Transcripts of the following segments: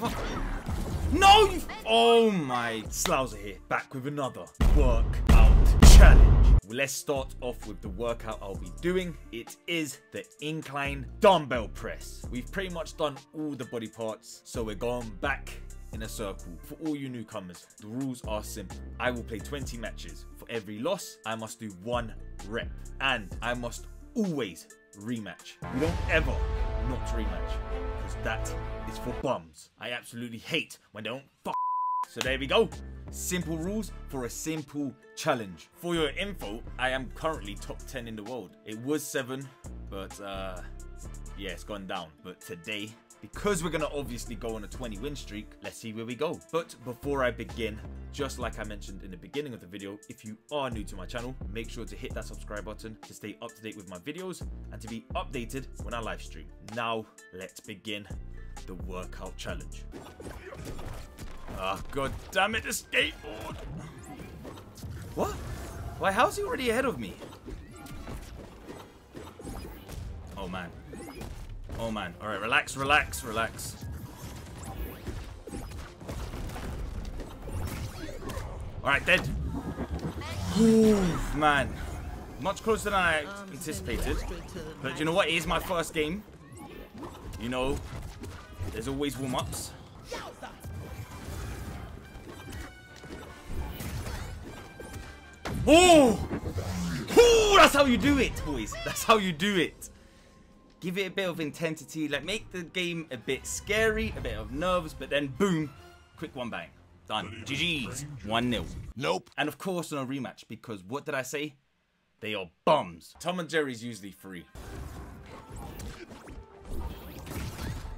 the fuck? No, you... Oh my... Slowser here. Back with another workout challenge. Let's start off with the workout I'll be doing. It is the incline dumbbell press. We've pretty much done all the body parts, so we're going back in a circle. For all you newcomers, the rules are simple. I will play 20 matches. For every loss, I must do one rep. And I must always rematch. We don't ever not rematch. Because that is for bums. I absolutely hate when they don't fuck. So there we go. Simple rules for a simple challenge. For your info, I am currently top 10 in the world. It was 7, but uh, yeah, it's gone down. But today, because we're going to obviously go on a 20 win streak, let's see where we go. But before I begin, just like I mentioned in the beginning of the video, if you are new to my channel, make sure to hit that subscribe button to stay up to date with my videos and to be updated when I live stream. Now, let's begin the workout challenge. Ah, oh, god damn it, the skateboard! What? Why, how's he already ahead of me? Oh man. Oh man. Alright, relax, relax, relax. Alright, dead. Oof, man. Much closer than I anticipated. But you know what? It is my first game. You know, there's always warm-ups. Oh! Oh, that's how you do it, boys. That's how you do it. Give it a bit of intensity, like make the game a bit scary, a bit of nerves, but then boom, quick one bang. Done. GG's. 1-0. Nope. And of course no rematch, because what did I say? They are bums. Tom and Jerry's usually free.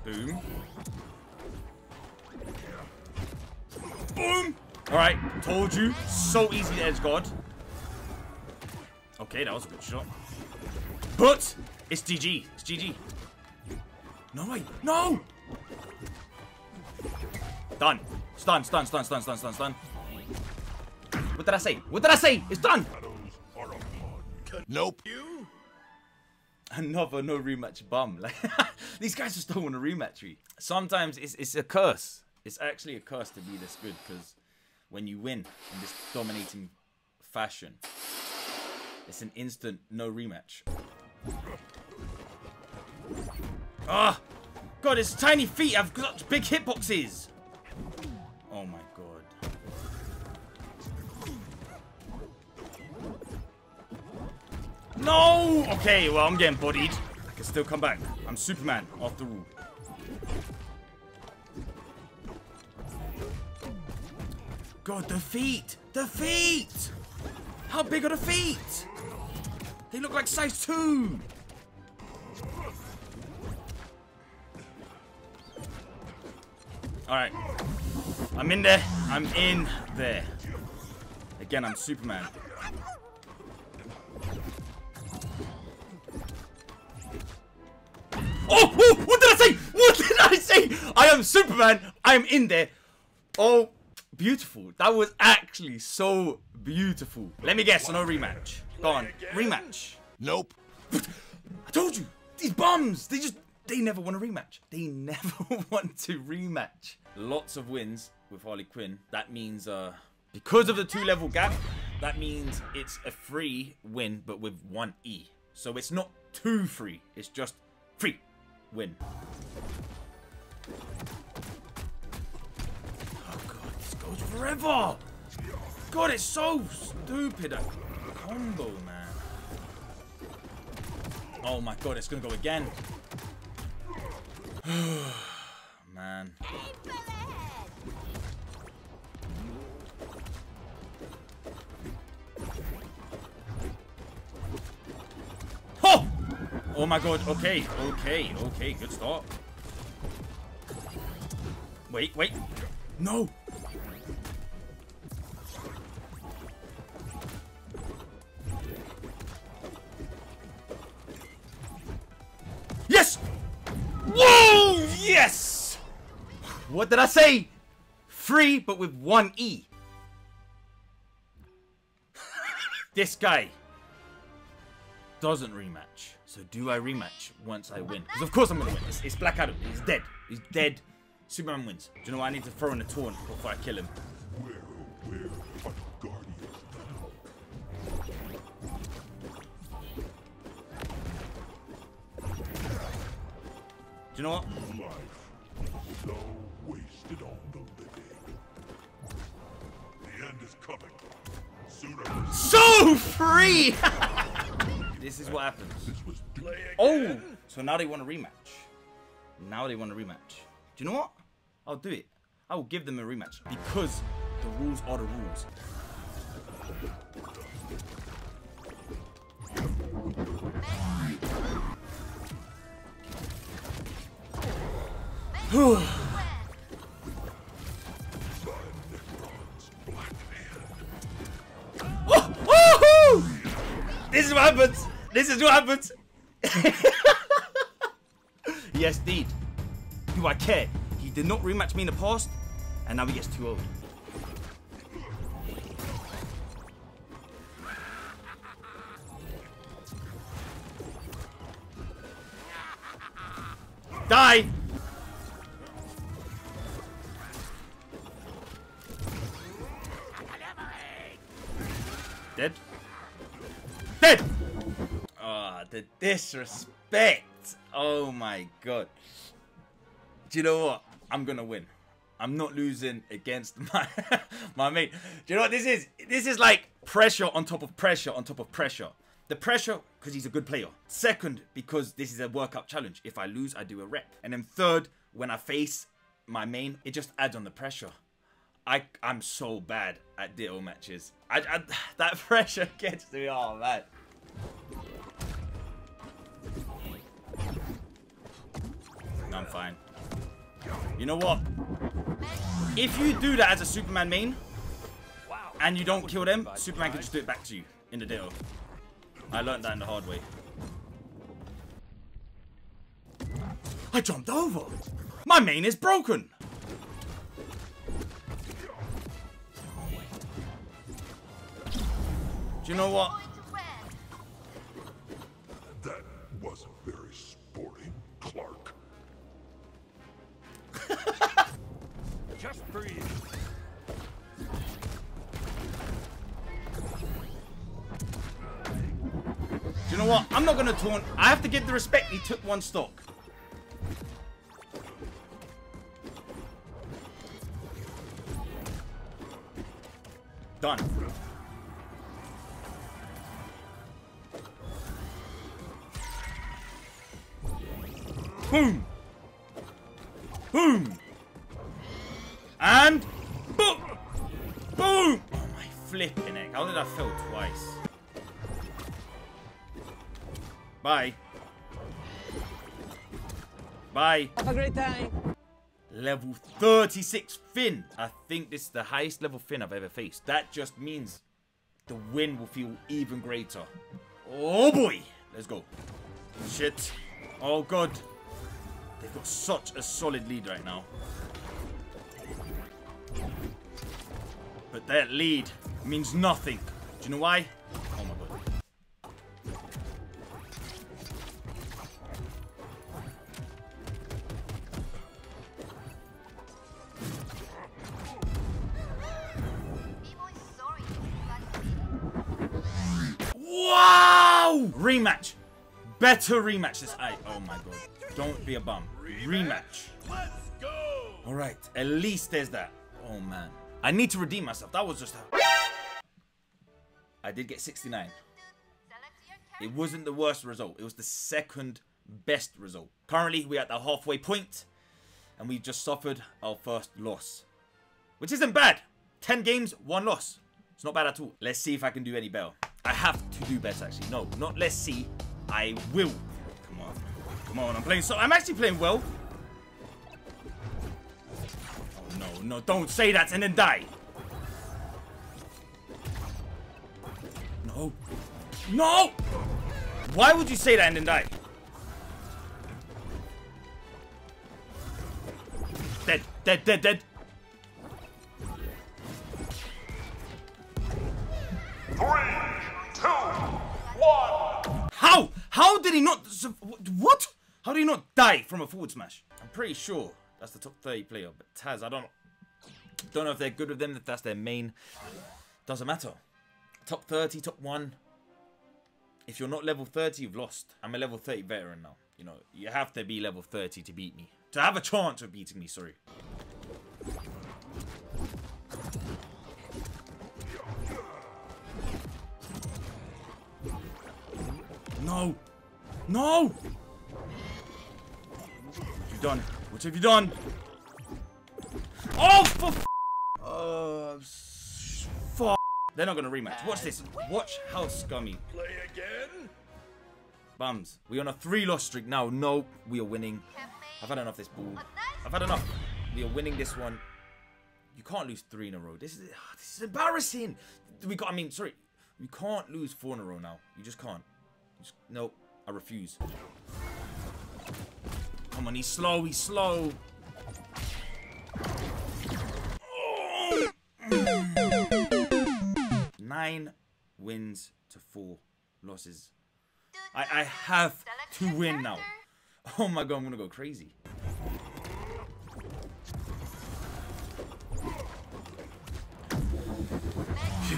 Boom. Boom! Alright, told you. So easy to edge guard. Okay, that was a good shot. But it's GG. GG. No way. No! Done. Stun, stun, stun, stun, stun, stun, stun. What did I say? What did I say? It's done! Nope. Another no rematch bum. Like these guys just don't want to rematch me. Sometimes it's it's a curse. It's actually a curse to be this good because when you win in this dominating fashion, it's an instant no rematch. Ah! God, it's tiny feet have got big hitboxes! Oh my god. No! Okay, well, I'm getting bodied. I can still come back. I'm Superman, after all. God, the feet! The feet! How big are the feet? They look like size 2! Alright. I'm in there. I'm in there. Again, I'm Superman. Oh, oh! What did I say? What did I say? I am Superman. I am in there. Oh, beautiful. That was actually so beautiful. Let me guess. No rematch. Go on. Rematch. Nope. I told you. These bums. They just they never want a rematch. They never want to rematch. Lots of wins with Harley Quinn. That means, uh, because of the two level gap, that means it's a free win, but with one E. So it's not two free. It's just free win. Oh god, this goes forever. God, it's so stupid. A combo, man. Oh my god, it's gonna go again. Man. Oh! Oh my god, okay, okay, okay, good start. Wait, wait. No! Yes! What did I say? Free, but with one E. this guy doesn't rematch. So do I rematch once I win? Because of course I'm going to win. It's, it's Black Adam. He's dead. He's dead. Superman wins. Do you know what? I need to throw in a taunt before I kill him. You know what? now? Life so wasted on the living. The end is coming. Sooner So free! this is what happens. this was due. Oh! So now they want a rematch. Now they want a rematch. Do you know what? I'll do it. I will give them a rematch because the rules are the rules. Oh, woohoo! This is what happens. This is what happens. yes, indeed. Do I care? He did not rematch me in the past, and now he gets too old. Die! Dead? Dead! Ah, the disrespect! Oh my god. Do you know what? I'm gonna win. I'm not losing against my my mate. Do you know what this is? This is like pressure on top of pressure on top of pressure. The pressure because he's a good player. Second, because this is a workout challenge. If I lose, I do a rep. And then third, when I face my main, it just adds on the pressure. I I'm so bad at Ditto matches. I, I that pressure gets to me. Oh man. I'm fine. You know what? If you do that as a Superman main, and you don't kill them, Superman can just do it back to you in the Ditto. I learned that in the hard way. I jumped over. My main is broken. Do you know what? That wasn't very sporting, Clark. Just breathe. Do you know what? I'm not gonna taunt. I have to give the respect. He took one stock. Boom. Boom. And boom. Boom. Oh my flipping heck. How did I fail twice? Bye. Bye. Have a great time. Level 36 Finn. I think this is the highest level Finn I've ever faced. That just means the win will feel even greater. Oh boy. Let's go. Shit. Oh god. They've got such a solid lead right now. But that lead means nothing. Do you know why? Oh my god. Wow! Rematch. Better rematch this. I. Oh my god. Don't be a bum. Rematch. Let's go! All right. At least there's that. Oh man. I need to redeem myself. That was just. A... I did get 69. It wasn't the worst result. It was the second best result. Currently, we're at the halfway point, and we just suffered our first loss, which isn't bad. 10 games, one loss. It's not bad at all. Let's see if I can do any better. I have to do better, actually. No, not let's see. I will. Come on. I'm playing so... I'm actually playing well. Oh, no, no, don't say that and then die. No. No! Why would you say that and then die? Dead, dead, dead, dead. Not... die from a forward smash? I'm pretty sure That's the top 30 player. But Taz, I don't don't know if they're good with them, if that's their main. Doesn't matter. Top 30, top 1. If you're not level 30, you've lost. I'm a level 30 veteran now. You know, you have to be level 30 to beat me. To have a chance of beating me, sorry. No! No! What have you done? What have you done? Oh, for f- uh, Oh, s- fuck. They're not gonna rematch. Watch this. Watch how scummy. Play again? Bums. We on a three loss streak now. No, we are winning. I've had enough of this ball. I've had enough. We are winning this one. You can't lose three in a row. This is ah, this is embarrassing. We got. I mean, sorry. We can't lose four in a row now. You just can't. Just, no, I refuse. Come on, he's slow. He's slow. Nine wins to four losses. I, I have to win now. Oh my god, I'm gonna go crazy.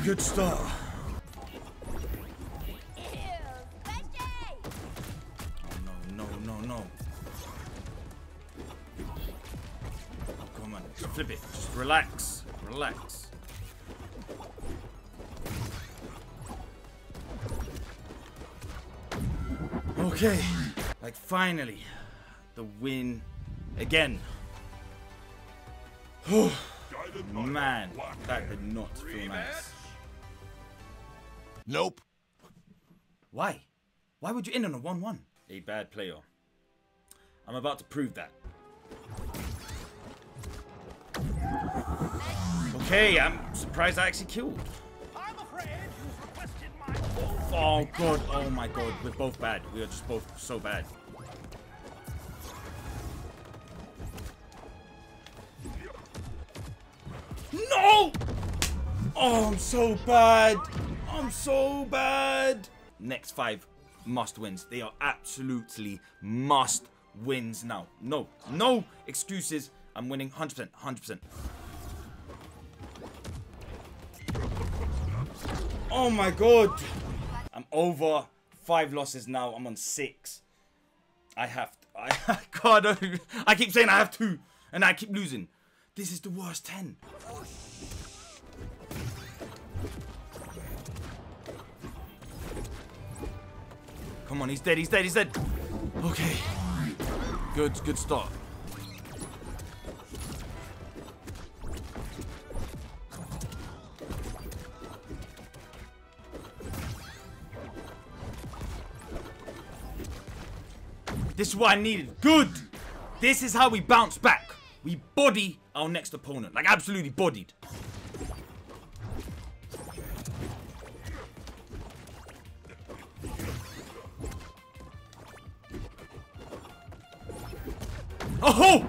Good start. Flip it. Just relax. Relax. Okay. Like finally. The win again. Guided by Man, that did not feel nice. Nope. Why? Why would you end on a 1 1? A bad player. I'm about to prove that. Okay, I'm surprised I actually killed. I'm afraid you've requested my full Oh god, oh my god, we're both bad. We are just both so bad. No! Oh, I'm so bad. I'm so bad. Next five must wins. They are absolutely must wins now. No, no excuses. I'm winning 100%, 100%. Oh my god. I'm over five losses now. I'm on six. I have to, I God, I keep saying I have two, and I keep losing. This is the worst ten. Come on, he's dead. He's dead. He's dead. Okay. Good. Good start. This is what I needed. Good. This is how we bounce back. We body our next opponent. Like absolutely bodied. Oh! -ho!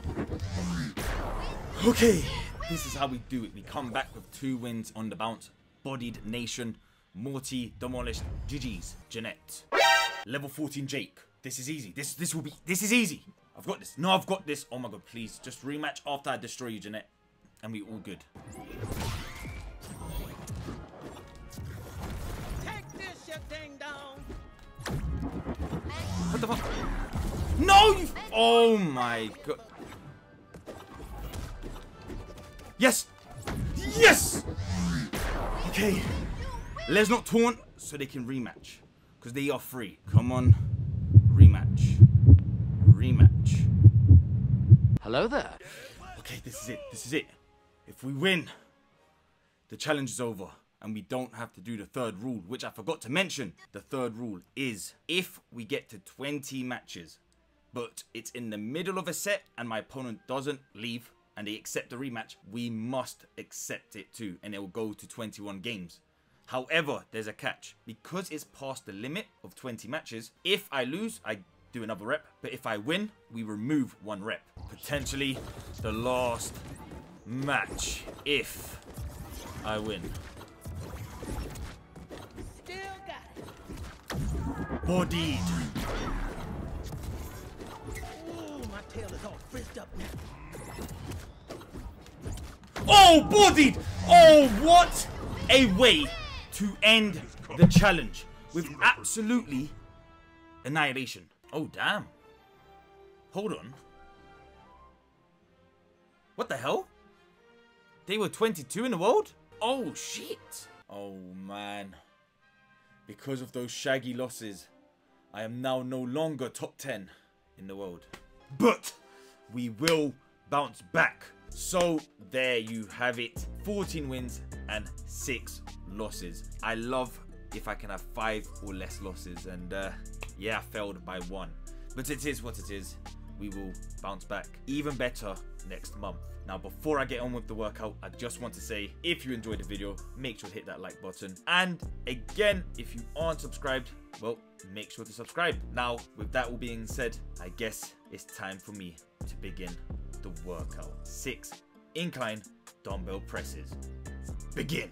Okay, this is how we do it. We come back with two wins on the bounce. Bodied Nation, Morty, Demolished, GG's, Jeanette. Level 14 Jake. This is easy. This this will be this is easy. I've got this. No, I've got this. Oh my god, please. Just rematch after I destroy you, Jeanette. And we all good. Take this, you ding dong. What the fuck? No, you. Oh my god. Yes. Yes. Okay. Let's not taunt so they can rematch. Because they are free. Come on. Rematch. Hello there. Okay, this is it. This is it. If we win, the challenge is over. And we don't have to do the third rule, which I forgot to mention. The third rule is if we get to 20 matches, but it's in the middle of a set and my opponent doesn't leave and they accept the rematch, we must accept it too. And it will go to 21 games. However, there's a catch. Because it's past the limit of 20 matches, if I lose, I do another rep. But if I win, we remove one rep. Potentially the last match if I win. Still got. Bodied. Ooh, my tail is all frizzed up now. Oh, bodied! Oh, what a way to end the challenge with absolutely annihilation. Oh, damn. Hold on. What the hell? They were 22 in the world? Oh, shit. Oh, man. Because of those shaggy losses, I am now no longer top 10 in the world. But we will bounce back. So there you have it. 14 wins and 6 losses. I love if I can have 5 or less losses. And uh, yeah, failed by 1. But it is what it is. We will bounce back even better next month. Now, before I get on with the workout, I just want to say, if you enjoyed the video, make sure to hit that like button. And again, if you aren't subscribed, well, make sure to subscribe. Now, with that all being said, I guess it's time for me to begin the workout. Six incline dumbbell presses. Begin.